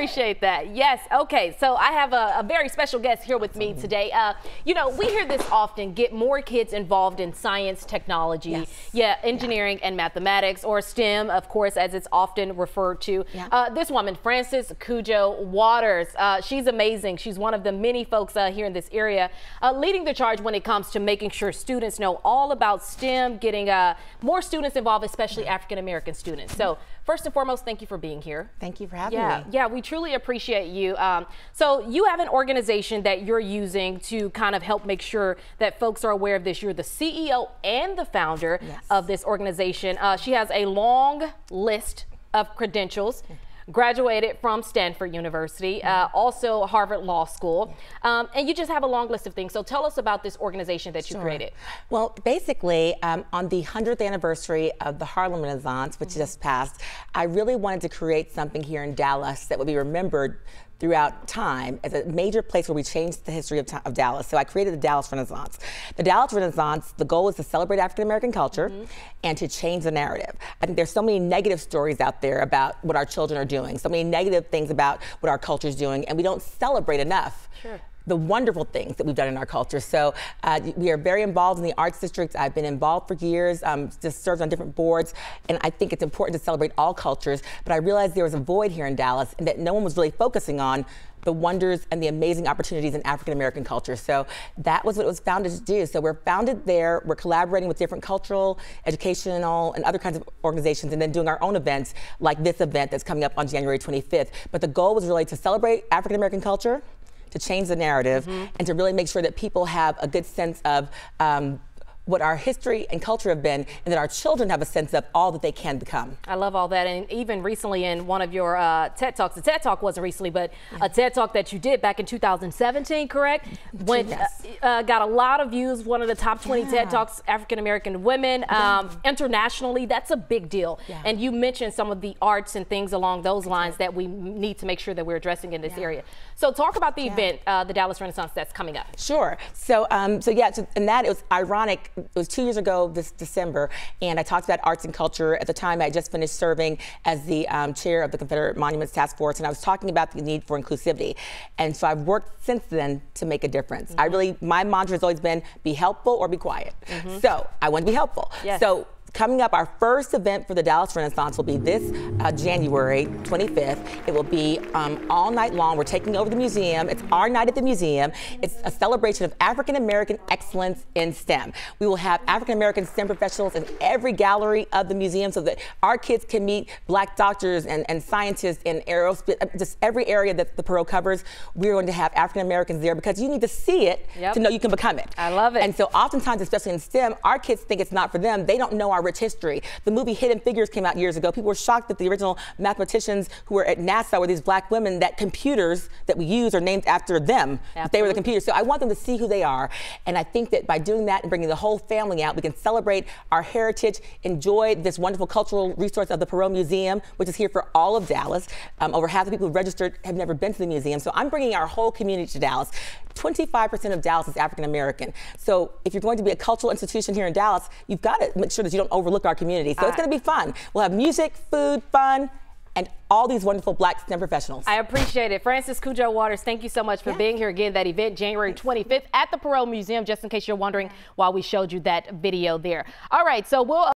Appreciate that. Yes. Okay. So I have a, a very special guest here with me today. Uh, you know, we hear this often get more kids involved in science, technology, Yes. yeah, engineering yeah. and mathematics, or STEM, of course, as it's often referred to. Yeah. Uh, this woman, Frances Cudjoe Waters, uh, she's amazing. She's one of the many folks uh, here in this area uh, leading the charge when it comes to making sure students know all about STEM, getting uh, more students involved, especially African American students. So, first and foremost, thank you for being here. Thank you for having yeah, me. Yeah, we truly appreciate you. Um, so you have an organization that you're using to kind of help make sure that folks are aware of this. You're the CEO and the founder yes. of this organization. Uh, she has a long list of credentials. Graduated from Stanford University, uh, also Harvard Law School, um, and you just have a long list of things. So tell us about this organization that you sure. created. Well, basically, um, on the 100th anniversary of the Harlem Renaissance, which mm -hmm. just passed, I really wanted to create something here in Dallas that would be remembered throughout time as a major place where we changed the history of, of, Dallas. So I created the Dallas Renaissance. The Dallas Renaissance, the goal is to celebrate African American culture mm -hmm. and to change the narrative. I think there's so many negative stories out there about what our children are doing, so many negative things about what our culture is doing, and we don't celebrate enough. Sure the wonderful things that we've done in our culture. So uh, we are very involved in the arts district. I've been involved for years, um, just served on different boards, and I think it's important to celebrate all cultures. But I realized there was a void here in Dallas and that no one was really focusing on the wonders and the amazing opportunities in African American culture. So that was what it was founded to do. So we're founded there. We're collaborating with different cultural, educational, and other kinds of organizations, and then doing our own events like this event that's coming up on January 25th. But the goal was really to celebrate African American culture to change the narrative mm -hmm. and to really make sure that people have a good sense of um, what our history and culture have been, and that our children have a sense of all that they can become. I love all that. And even recently in one of your uh, TED Talks, the TED Talk wasn't recently, but a TED Talk that you did back in 2017, correct? When yes. uh, uh, got a lot of views, one of the top 20 yeah. TED Talks, African American women. Um, yeah. Internationally, that's a big deal. Yeah. And you mentioned some of the arts and things along those lines that we need to make sure that we're addressing in this area. So talk about the event, uh, the Dallas Renaissance that's coming up. Sure. So, um, so yeah, so, and that it was ironic it was two years ago this December, and I talked about arts and culture. At the time, I had just finished serving as the um, chair of the Confederate Monuments Task Force, and I was talking about the need for inclusivity. And so I've worked since then to make a difference. Mm -hmm. I really, my mantra has always been be helpful or be quiet. Mm -hmm. So I want to be helpful. Yes. So coming up, our first event for the Dallas Renaissance will be this uh, January 25th. It will be um, all night long. We're taking over the museum. It's our night at the museum. It's a celebration of African American excellence in STEM. We will have African American STEM professionals in every gallery of the museum so that our kids can meet black doctors and, and scientists in aerospace, uh, just every area that the Perot covers. We're going to have African Americans there because you need to see it yep. to know you can become it. I love it. And so oftentimes, especially in STEM, our kids think it's not for them. They don't know our our rich history. The movie Hidden Figures came out years ago. People were shocked that the original mathematicians who were at NASA were these black women that computers that we use are named after them. They were the computers. So I want them to see who they are. And I think that by doing that and bringing the whole family out, we can celebrate our heritage, enjoy this wonderful cultural resource of the Perot Museum, which is here for all of Dallas. Um, over half the people who registered have never been to the museum. So I'm bringing our whole community to Dallas. 25% of Dallas is African American. So if you're going to be a cultural institution here in Dallas, you've got to make sure that you don't overlook our community. So it's going to be fun. We'll have music, food, fun, and all these wonderful black STEM professionals. I appreciate it. Frances Cudjoe Waters, thank you so much for yeah. being here again. That event, January 25th at the Perot Museum, just in case you're wondering why we showed you that video there. All right, so we'll